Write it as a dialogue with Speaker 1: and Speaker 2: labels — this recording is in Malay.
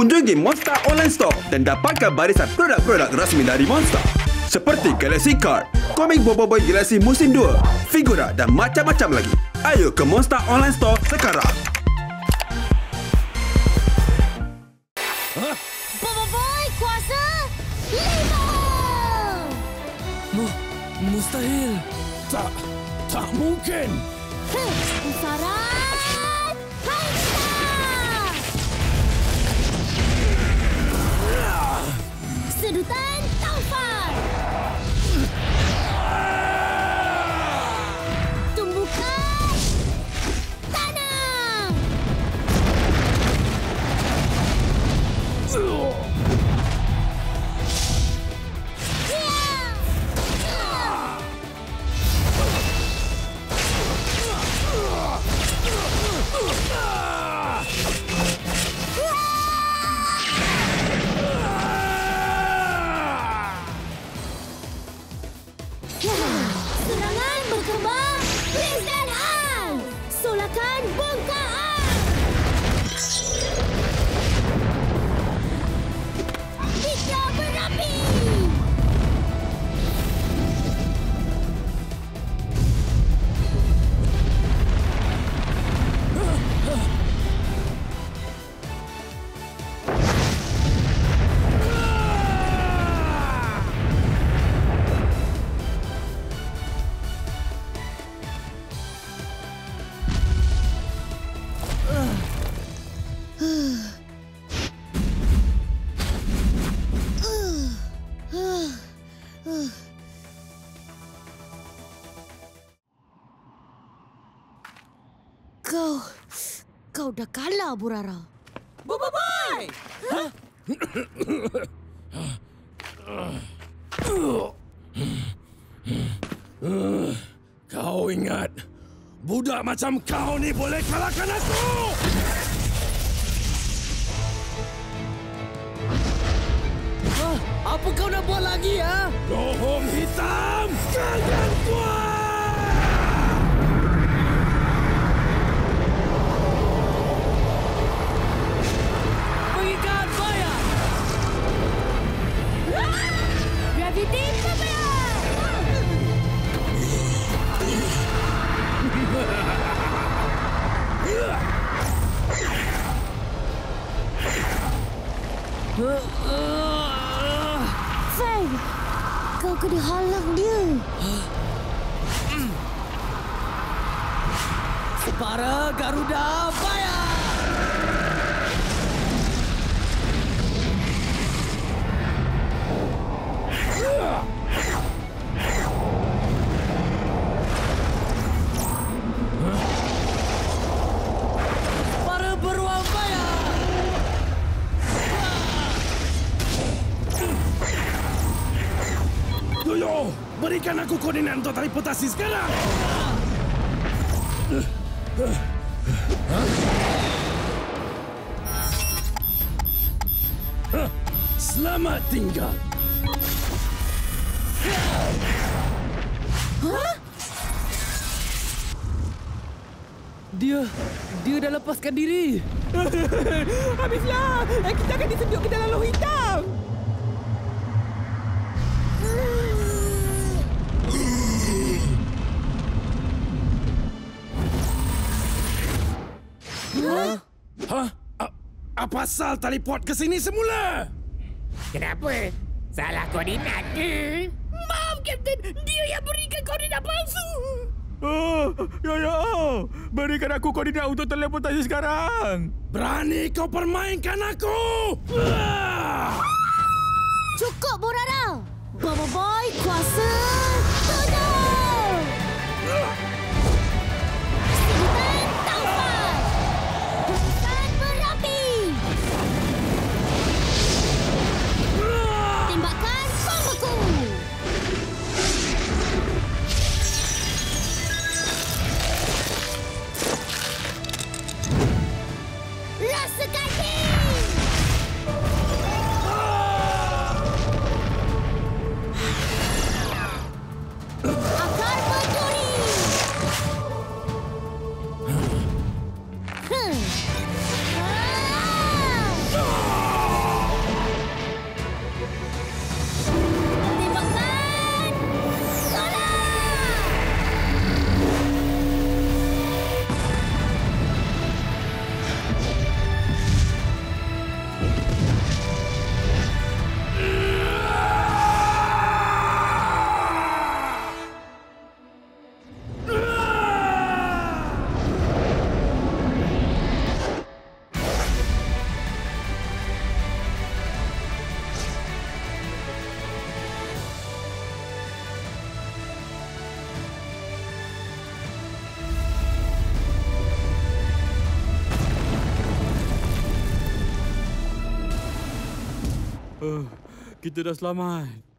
Speaker 1: Kunjungi Monster Online Store dan dapatkan barisan produk-produk rasmi dari Monster. Seperti Galaxy Card, komik Boboiboy Galaxy Musim 2, figura dan macam-macam lagi. Ayo ke Monster Online Store sekarang.
Speaker 2: Boboiboy kuasa lima.
Speaker 3: Mu- mustahil. Tak, tak mungkin.
Speaker 2: Hmm, Pusaran Sedutan Serangan berkembang. Presiden Al Solakan bongkaan Kau Kau dah kalah Burara
Speaker 3: Boboiboy! Kau ingat, budak macam kau ni boleh kalahkan aku?
Speaker 4: Apa kau nak buat lagi, ha?
Speaker 3: Rohong hitam, kalian kuat!
Speaker 4: Mengikat bayar!
Speaker 2: Gravity Fang Kau kena halang dia
Speaker 4: Para Garuda bayar!
Speaker 3: Berikan aku koordinat untuk teleportasi sekarang! Selamat tinggal.
Speaker 4: Dia, dia dah lepaskan diri.
Speaker 5: Habislah! Eh, kita akan disedut ke dalam loh hitam!
Speaker 3: Apa asal teleport ke sini semula?
Speaker 5: Kenapa? Salah koordinat ke? Maaf, Kapten. Dia yang berikan koordinat palsu.
Speaker 6: Oh, ya ya. Berikan aku koordinat untuk teleportasi sekarang.
Speaker 3: Berani kau permainkan aku? Ah!
Speaker 2: Cukup Burara Boboiboy kuasa look, I did!
Speaker 6: Kita dah selamat.